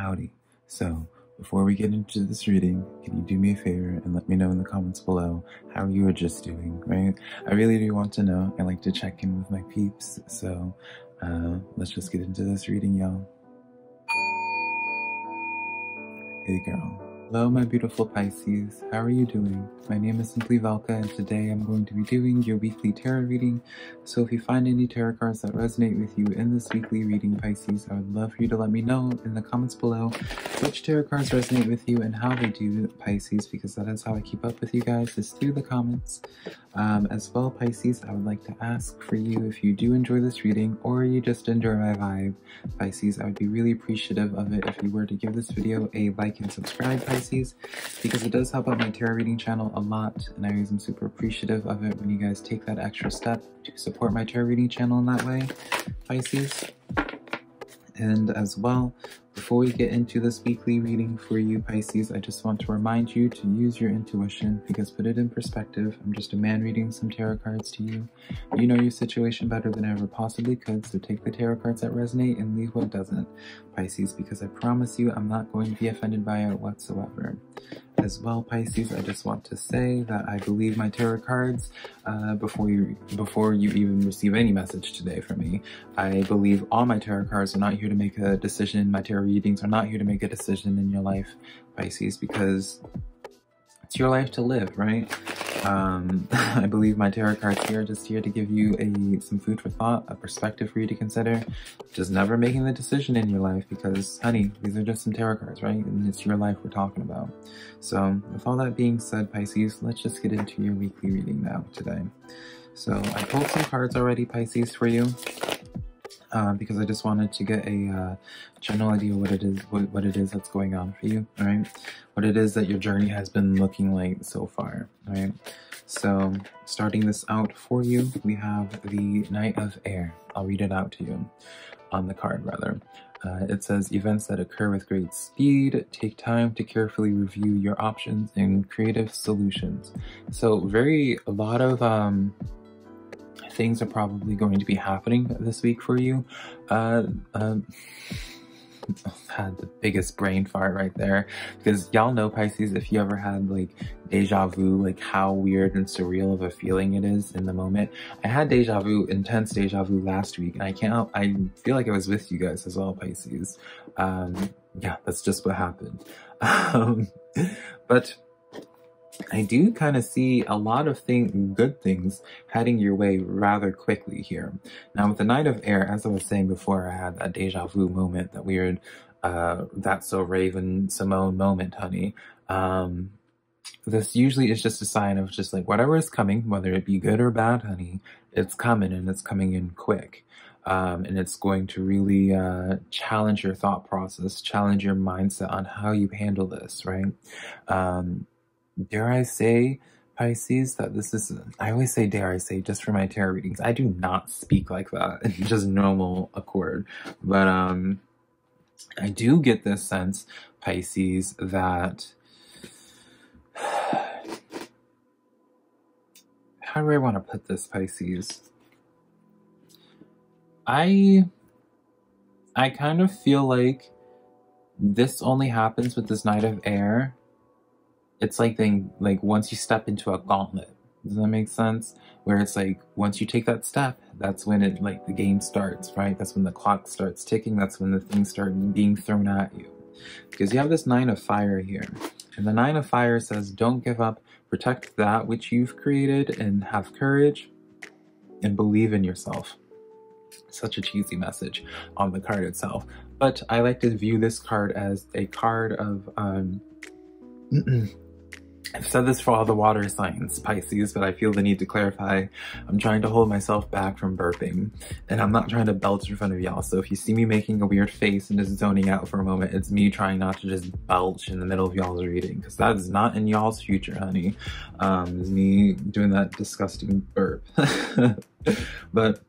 Howdy. So, before we get into this reading, can you do me a favor and let me know in the comments below how you are just doing, right? I really do want to know. I like to check in with my peeps. So, uh, let's just get into this reading, y'all. Hey, girl. Hello, my beautiful Pisces. How are you doing? My name is Simply Velca, and today I'm going to be doing your weekly tarot reading. So if you find any tarot cards that resonate with you in this weekly reading, Pisces, I would love for you to let me know in the comments below which tarot cards resonate with you and how they do, Pisces, because that is how I keep up with you guys, is through the comments. Um, as well, Pisces, I would like to ask for you if you do enjoy this reading or you just enjoy my vibe, Pisces, I would be really appreciative of it if you were to give this video a like and subscribe, Pisces Pisces because it does help out my tarot reading channel a lot and I am super appreciative of it when you guys take that extra step to support my tarot reading channel in that way, Pisces. And as well, before we get into this weekly reading for you Pisces, I just want to remind you to use your intuition because put it in perspective, I'm just a man reading some tarot cards to you. You know your situation better than I ever possibly could, so take the tarot cards that resonate and leave what doesn't, Pisces, because I promise you I'm not going to be offended by it whatsoever as well, Pisces. I just want to say that I believe my tarot cards uh, before you before you even receive any message today from me. I believe all my tarot cards are not here to make a decision. My tarot readings are not here to make a decision in your life, Pisces, because it's your life to live, right? Um, I believe my tarot cards here are just here to give you a some food for thought, a perspective for you to consider. Just never making the decision in your life because, honey, these are just some tarot cards, right? And it's your life we're talking about. So with all that being said, Pisces, let's just get into your weekly reading now today. So I pulled some cards already, Pisces, for you. Uh, because I just wanted to get a uh, general idea what it is what, what it is that's going on for you, all right? What it is that your journey has been looking like so far, all right? So starting this out for you, we have the Knight of Air. I'll read it out to you on the card rather. Uh, it says events that occur with great speed take time to carefully review your options and creative solutions. So very a lot of um, things are probably going to be happening this week for you. Uh, um, had the biggest brain fart right there. Because y'all know Pisces if you ever had like deja vu like how weird and surreal of a feeling it is in the moment. I had deja vu intense deja vu last week and I can't I feel like I was with you guys as well Pisces. Um yeah that's just what happened. Um but I do kind of see a lot of thing, good things heading your way rather quickly here. Now with the Knight of Air, as I was saying before, I had that deja vu moment, that weird, uh, That's So Raven-Symoné moment, honey. Um, this usually is just a sign of just like whatever is coming, whether it be good or bad, honey, it's coming and it's coming in quick. Um, and it's going to really uh, challenge your thought process, challenge your mindset on how you handle this, right? Um, dare I say, Pisces, that this is, I always say dare I say just for my tarot readings. I do not speak like that just normal accord. But um, I do get this sense, Pisces, that how do I want to put this, Pisces? I I kind of feel like this only happens with this Knight of Air it's like they like once you step into a gauntlet does that make sense? Where it's like once you take that step that's when it like the game starts right? That's when the clock starts ticking. That's when the things start being thrown at you. Because you have this nine of fire here. And the nine of fire says don't give up. Protect that which you've created and have courage and believe in yourself. Such a cheesy message on the card itself. But i like to view this card as a card of um I've said this for all the water signs, Pisces, but I feel the need to clarify. I'm trying to hold myself back from burping, and I'm not trying to belch in front of y'all, so if you see me making a weird face and just zoning out for a moment, it's me trying not to just belch in the middle of y'all's reading, because that is not in y'all's future, honey. Um, me doing that disgusting burp. but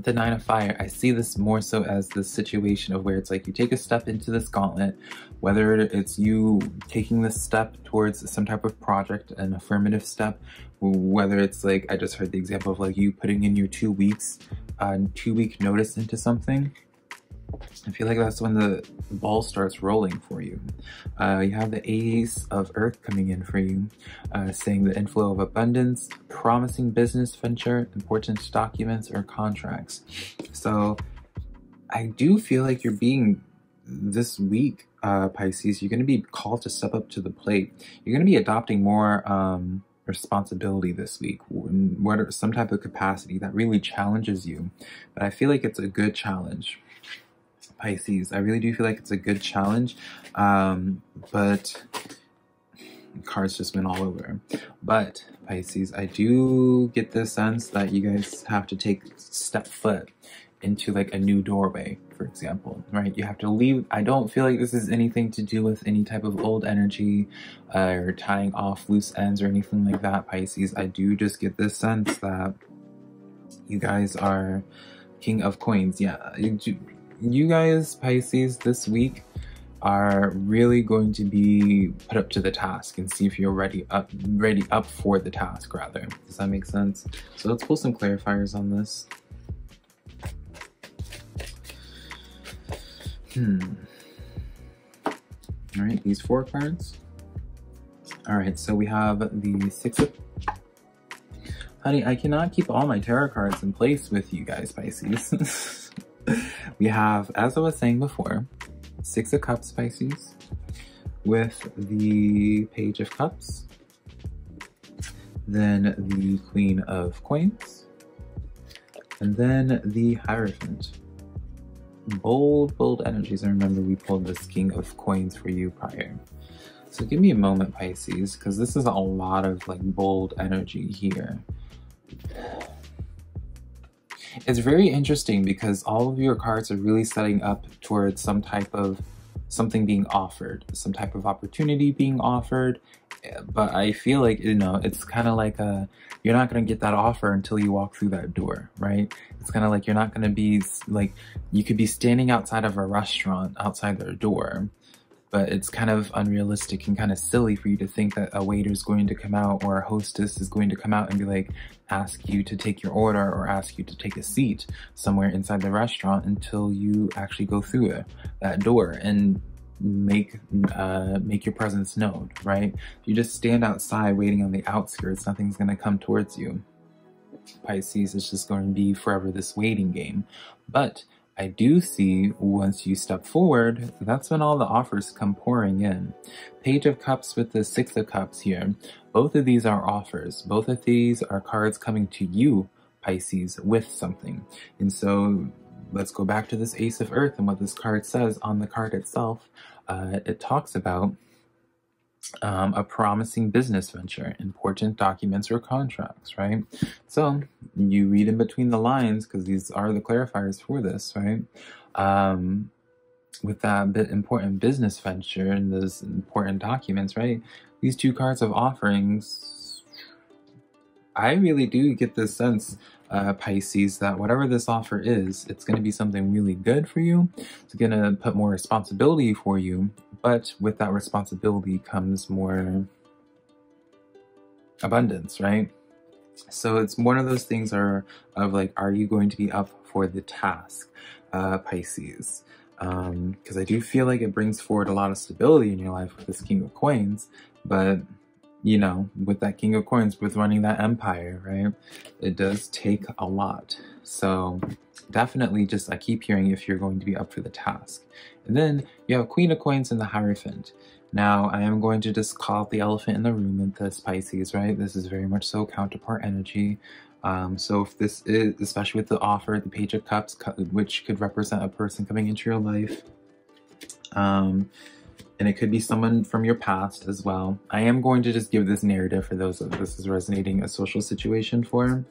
the Nine of Fire, I see this more so as the situation of where it's like you take a step into this gauntlet, whether it's you taking this step towards some type of project, an affirmative step, whether it's like, I just heard the example of like you putting in your two weeks, uh, two week notice into something, I feel like that's when the ball starts rolling for you. Uh, you have the Ace of Earth coming in for you, uh, saying the inflow of abundance, promising business venture, important documents or contracts. So I do feel like you're being this week, uh, Pisces, you're going to be called to step up to the plate. You're going to be adopting more um, responsibility this week, what some type of capacity that really challenges you. But I feel like it's a good challenge. Pisces. I really do feel like it's a good challenge, um, but cards just went all over. But Pisces, I do get the sense that you guys have to take step foot into like a new doorway, for example, right? You have to leave. I don't feel like this is anything to do with any type of old energy uh, or tying off loose ends or anything like that, Pisces. I do just get this sense that you guys are king of coins. Yeah, you guys, Pisces, this week are really going to be put up to the task and see if you're ready up ready up for the task rather. Does that make sense? So let's pull some clarifiers on this. Hmm. All right, these four cards. All right, so we have the six of Honey, I cannot keep all my tarot cards in place with you guys, Pisces. we have, as I was saying before, Six of Cups Pisces with the Page of Cups, then the Queen of Coins, and then the Hierophant. Bold, bold energies. I remember we pulled this King of Coins for you prior. So give me a moment, Pisces, because this is a lot of like bold energy here. It's very interesting because all of your cards are really setting up towards some type of something being offered, some type of opportunity being offered. But I feel like, you know, it's kind of like a, you're not going to get that offer until you walk through that door, right? It's kind of like you're not going to be like, you could be standing outside of a restaurant outside their door but it's kind of unrealistic and kind of silly for you to think that a waiter is going to come out or a hostess is going to come out and be like, ask you to take your order or ask you to take a seat somewhere inside the restaurant until you actually go through it, that door and make uh, make your presence known, right? If you just stand outside waiting on the outskirts, nothing's going to come towards you. Pisces is just going to be forever this waiting game. But I do see once you step forward, that's when all the offers come pouring in. Page of Cups with the Six of Cups here. Both of these are offers. Both of these are cards coming to you, Pisces, with something. And so let's go back to this Ace of Earth and what this card says on the card itself. Uh, it talks about um, a promising business venture, important documents or contracts, right? So you read in between the lines because these are the clarifiers for this, right? Um, with that bit important business venture and those important documents, right? These two cards of offerings, I really do get this sense uh, Pisces that whatever this offer is, it's going to be something really good for you. It's going to put more responsibility for you, but with that responsibility comes more abundance, right? So it's one of those things are of like, are you going to be up for the task, uh, Pisces? Because um, I do feel like it brings forward a lot of stability in your life with this King of Coins, but you know, with that King of Coins, with running that empire, right? It does take a lot. So definitely just, I keep hearing if you're going to be up for the task. And then you have Queen of Coins and the Hierophant. Now, I am going to just call the elephant in the room with the Pisces, right? This is very much so counterpart energy. Um, so if this is, especially with the offer, the Page of Cups, which could represent a person coming into your life, um, and it could be someone from your past as well. I am going to just give this narrative for those that this is resonating a social situation for.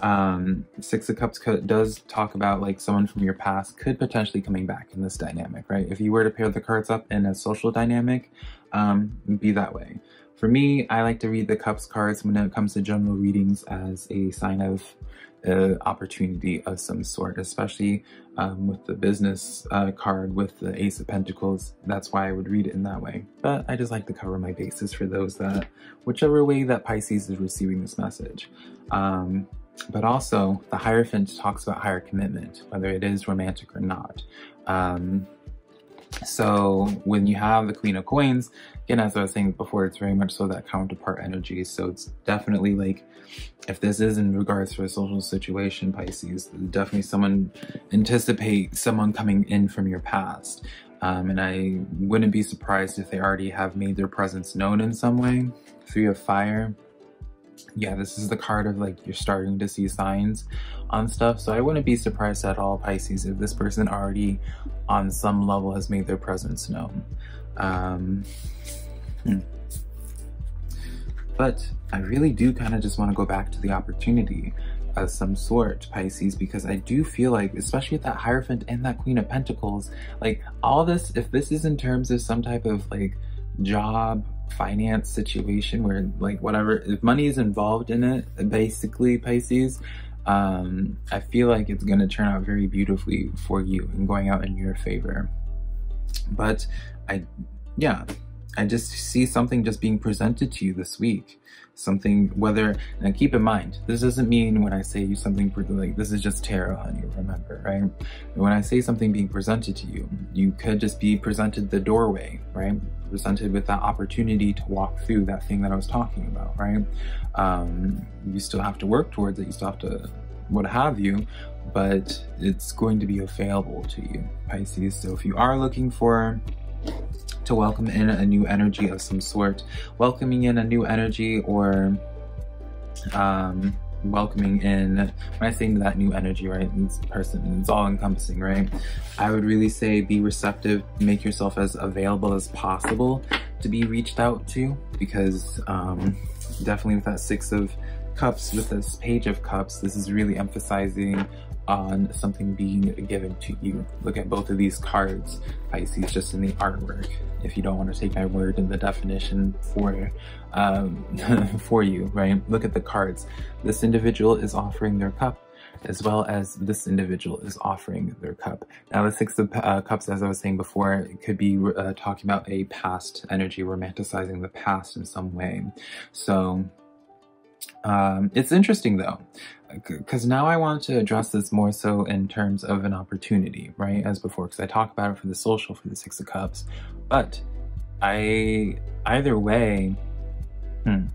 Um, Six of Cups does talk about like someone from your past could potentially coming back in this dynamic, right? If you were to pair the cards up in a social dynamic, um, be that way. For me, I like to read the Cups cards when it comes to general readings as a sign of uh, opportunity of some sort, especially um, with the business uh, card with the Ace of Pentacles. That's why I would read it in that way. But I just like to cover my bases for those that, whichever way that Pisces is receiving this message. Um, but also the Hierophant talks about higher commitment, whether it is romantic or not. Um, so when you have the Queen of Coins, again, as I was saying before, it's very much so that counterpart energy. So it's definitely like, if this is in regards to a social situation, Pisces, definitely someone anticipate someone coming in from your past. Um, and I wouldn't be surprised if they already have made their presence known in some way. Three of Fire. Yeah, this is the card of like you're starting to see signs on stuff. So I wouldn't be surprised at all, Pisces, if this person already on some level has made their presence known. Um, hmm. But I really do kind of just want to go back to the opportunity of some sort, Pisces, because I do feel like, especially with that Hierophant and that Queen of Pentacles, like all this, if this is in terms of some type of like job, finance situation where like whatever, if money is involved in it, basically, Pisces, um, I feel like it's going to turn out very beautifully for you and going out in your favor. But I, yeah, I just see something just being presented to you this week. Something, whether, and keep in mind, this doesn't mean when I say you something, for like, this is just tarot, honey, remember, right? When I say something being presented to you, you could just be presented the doorway, right? Presented with that opportunity to walk through that thing that I was talking about, right? Um, you still have to work towards it, you still have to, what have you, but it's going to be available to you, Pisces. So if you are looking for to welcome in a new energy of some sort, welcoming in a new energy or um, welcoming in, when I say that new energy, right, this person, it's all encompassing, right? I would really say be receptive, make yourself as available as possible to be reached out to because um, definitely with that six of cups, with this page of cups, this is really emphasizing on something being given to you. Look at both of these cards, Pisces, just in the artwork. If you don't want to take my word in the definition for um, for you, right? Look at the cards. This individual is offering their cup as well as this individual is offering their cup. Now, the Six of uh, Cups, as I was saying before, it could be uh, talking about a past energy, romanticizing the past in some way. So um, it's interesting though, because now I want to address this more so in terms of an opportunity, right? As before, because I talk about it for the social, for the Six of Cups. But I, either way, hmm.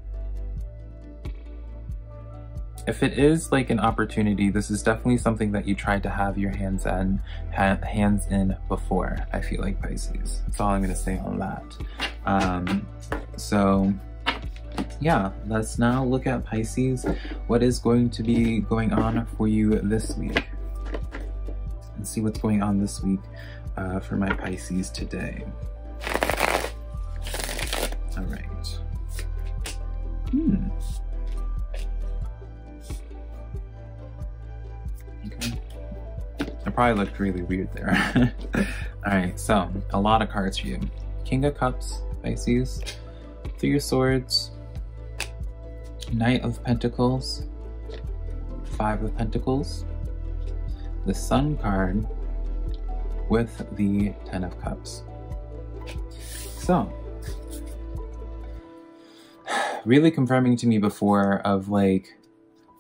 If it is like an opportunity, this is definitely something that you tried to have your hands in, ha hands in before, I feel like Pisces. That's all I'm going to say on that. Um, so yeah, let's now look at Pisces. What is going to be going on for you this week? And see what's going on this week uh, for my Pisces today. All right. Hmm. Okay. I probably looked really weird there. All right, so a lot of cards for you. King of Cups, Pisces, Three of Swords, Knight of Pentacles, Five of Pentacles, the Sun card with the Ten of Cups. So, really confirming to me before of like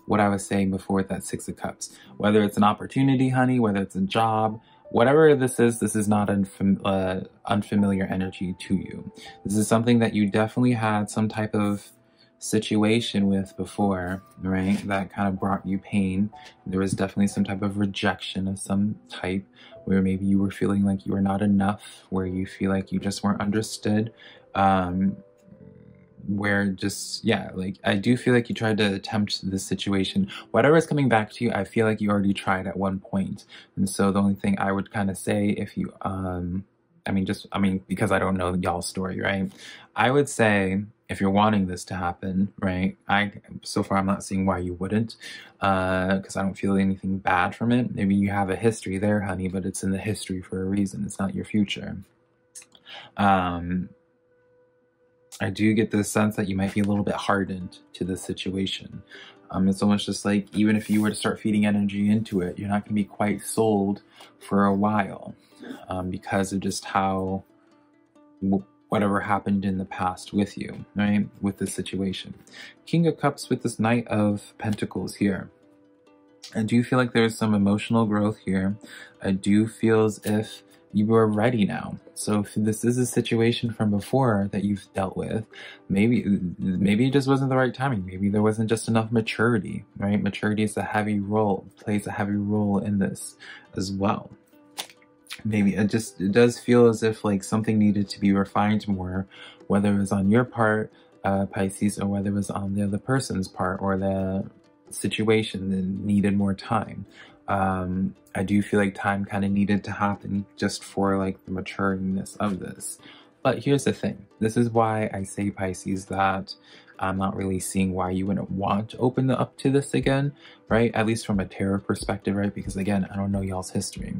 what I was saying before with that Six of Cups. Whether it's an opportunity, honey, whether it's a job, whatever this is, this is not unfam uh, unfamiliar energy to you. This is something that you definitely had some type of situation with before, right? That kind of brought you pain. There was definitely some type of rejection of some type where maybe you were feeling like you were not enough, where you feel like you just weren't understood. Um, where just, yeah, like I do feel like you tried to attempt this situation. Whatever is coming back to you, I feel like you already tried at one point. And so the only thing I would kind of say if you, um, I mean, just, I mean, because I don't know y'all's story, right? I would say if you're wanting this to happen, right? I so far I'm not seeing why you wouldn't, because uh, I don't feel anything bad from it. Maybe you have a history there, honey, but it's in the history for a reason. It's not your future. Um, I do get the sense that you might be a little bit hardened to this situation. Um, it's almost just like even if you were to start feeding energy into it, you're not going to be quite sold for a while um, because of just how whatever happened in the past with you, right? With this situation. King of Cups with this Knight of Pentacles here. I do you feel like there's some emotional growth here. I do feel as if you are ready now. So if this is a situation from before that you've dealt with, maybe maybe it just wasn't the right timing. Maybe there wasn't just enough maturity, right? Maturity is a heavy role, plays a heavy role in this as well. Maybe it just it does feel as if like something needed to be refined more, whether it was on your part, uh, Pisces, or whether it was on the other person's part or the situation that needed more time. Um, I do feel like time kind of needed to happen just for like the maturingness of this. But here's the thing. This is why I say Pisces that I'm not really seeing why you wouldn't want to open up to this again, right? At least from a tarot perspective, right? Because again, I don't know y'all's history.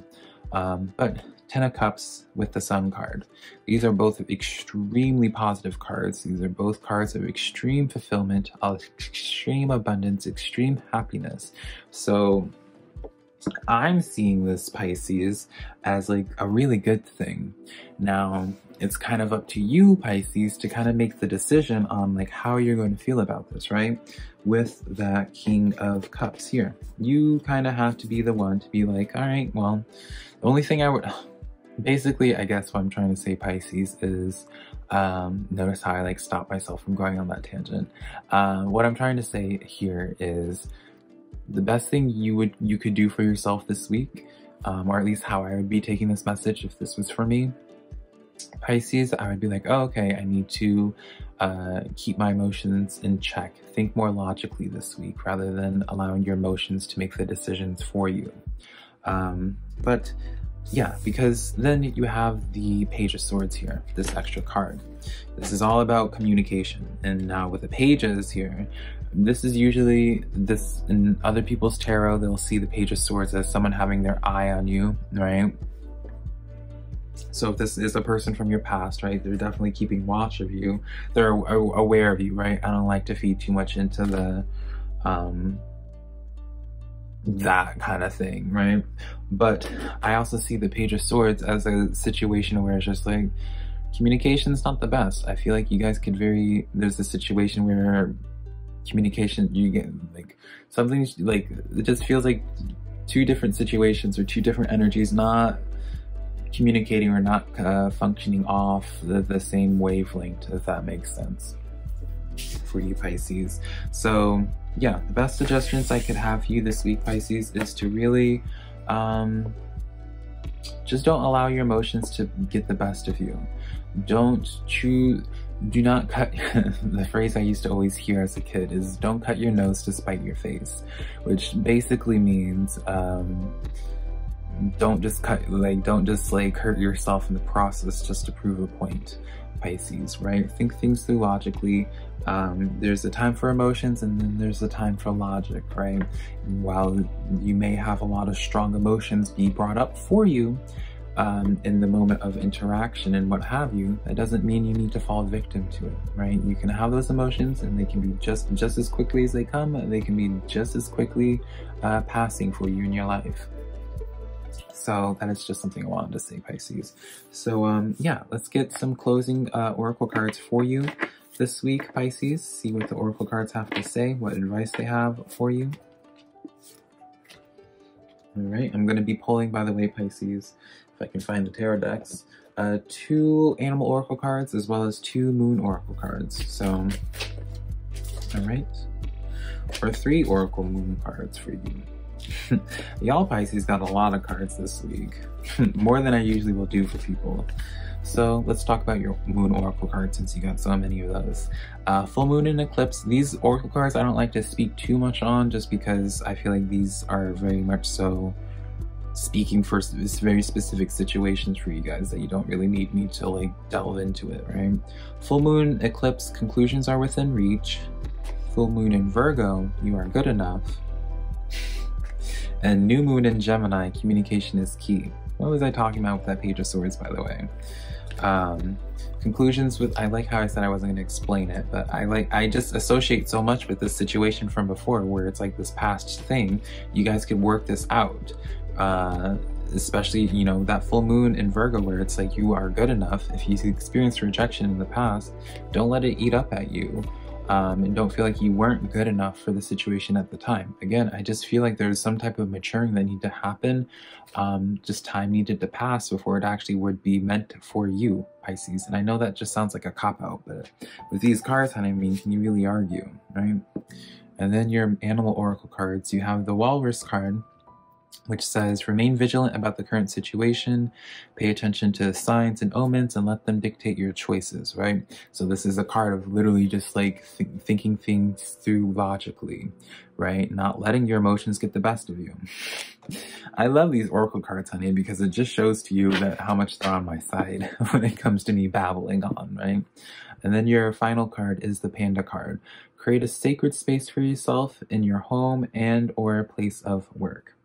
Um, but Ten of Cups with the Sun card. These are both extremely positive cards. These are both cards of extreme fulfillment, extreme abundance, extreme happiness. So I'm seeing this Pisces as like a really good thing. Now, it's kind of up to you, Pisces, to kind of make the decision on like how you're going to feel about this, right? With that King of Cups here. You kind of have to be the one to be like, all right, well, the only thing I would, basically, I guess what I'm trying to say, Pisces, is um, notice how I like stop myself from going on that tangent. Uh, what I'm trying to say here is the best thing you would you could do for yourself this week, um, or at least how I would be taking this message if this was for me. Pisces, I would be like, oh, okay, I need to uh, keep my emotions in check. Think more logically this week rather than allowing your emotions to make the decisions for you. Um, but yeah, because then you have the Page of Swords here, this extra card. This is all about communication. And now with the pages here, this is usually this in other people's tarot, they'll see the Page of Swords as someone having their eye on you, right? So if this is a person from your past, right, they're definitely keeping watch of you. They're aware of you, right? I don't like to feed too much into the um that kind of thing, right? But I also see the Page of Swords as a situation where it's just like communication's not the best. I feel like you guys could very there's a situation where communication you get like something like it just feels like two different situations or two different energies not communicating or not uh, functioning off the, the same wavelength if that makes sense for you Pisces so yeah, the best suggestions I could have for you this week, Pisces, is to really um, just don't allow your emotions to get the best of you. Don't choose, do not cut, the phrase I used to always hear as a kid is don't cut your nose to spite your face, which basically means um, don't just cut, like, don't just like hurt yourself in the process just to prove a point. Pisces, right? Think things through logically. Um, there's a time for emotions and then there's a time for logic, right? And while you may have a lot of strong emotions be brought up for you um, in the moment of interaction and what have you, that doesn't mean you need to fall victim to it, right? You can have those emotions and they can be just, just as quickly as they come, they can be just as quickly uh, passing for you in your life. So that is just something I wanted to say, Pisces. So um, yeah, let's get some closing uh, oracle cards for you this week, Pisces. See what the oracle cards have to say, what advice they have for you. All right, I'm going to be pulling, by the way, Pisces, if I can find the tarot decks, uh, two animal oracle cards as well as two moon oracle cards. So, all right, or three oracle moon cards for you. Y'all Pisces got a lot of cards this week. More than I usually will do for people. So let's talk about your moon oracle cards since you got so many of those. Uh, full moon and eclipse. These oracle cards I don't like to speak too much on just because I feel like these are very much so speaking for very specific situations for you guys that you don't really need me to like delve into it, right? Full moon eclipse conclusions are within reach. Full moon in Virgo, you are good enough. And new moon in Gemini, communication is key. What was I talking about with that page of swords, by the way? Um, conclusions with, I like how I said I wasn't gonna explain it, but I like, I just associate so much with this situation from before where it's like this past thing. You guys could work this out. Uh, especially, you know, that full moon in Virgo where it's like you are good enough. If you experienced rejection in the past, don't let it eat up at you. Um, and don't feel like you weren't good enough for the situation at the time. Again, I just feel like there's some type of maturing that need to happen. Um, just time needed to pass before it actually would be meant for you, Pisces. And I know that just sounds like a cop out, but with these cards, honey, I mean, can you really argue, right? And then your animal oracle cards, you have the walrus card, which says remain vigilant about the current situation, pay attention to signs and omens, and let them dictate your choices, right? So this is a card of literally just like th thinking things through logically, right? Not letting your emotions get the best of you. I love these oracle cards, honey, because it just shows to you that how much they're on my side when it comes to me babbling on, right? And then your final card is the panda card. Create a sacred space for yourself in your home and or place of work.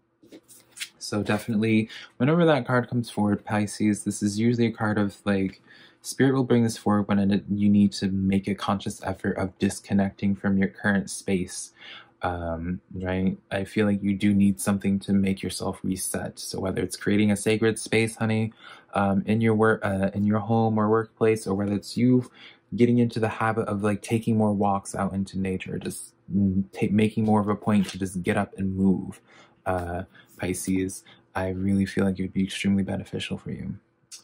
So definitely, whenever that card comes forward, Pisces, this is usually a card of like, Spirit will bring this forward when it, you need to make a conscious effort of disconnecting from your current space. Um, right? I feel like you do need something to make yourself reset. So whether it's creating a sacred space, honey, um, in your work, uh, in your home or workplace, or whether it's you getting into the habit of like taking more walks out into nature, just mm, making more of a point to just get up and move uh, Pisces, I really feel like it would be extremely beneficial for you,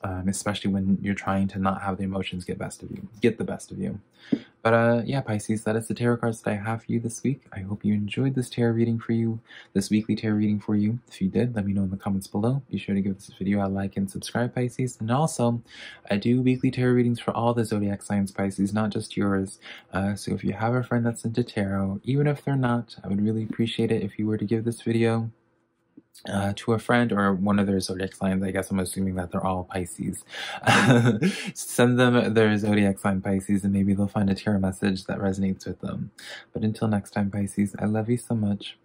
um, especially when you're trying to not have the emotions get best of you, get the best of you. But uh, yeah, Pisces, that is the tarot cards that I have for you this week. I hope you enjoyed this tarot reading for you, this weekly tarot reading for you. If you did, let me know in the comments below. Be sure to give this video a like and subscribe, Pisces. And also, I do weekly tarot readings for all the zodiac signs, Pisces, not just yours. Uh, so if you have a friend that's into tarot, even if they're not, I would really appreciate it if you were to give this video uh, to a friend or one of their zodiac signs. I guess I'm assuming that they're all Pisces. Send them their zodiac sign Pisces and maybe they'll find a tarot message that resonates with them. But until next time, Pisces, I love you so much.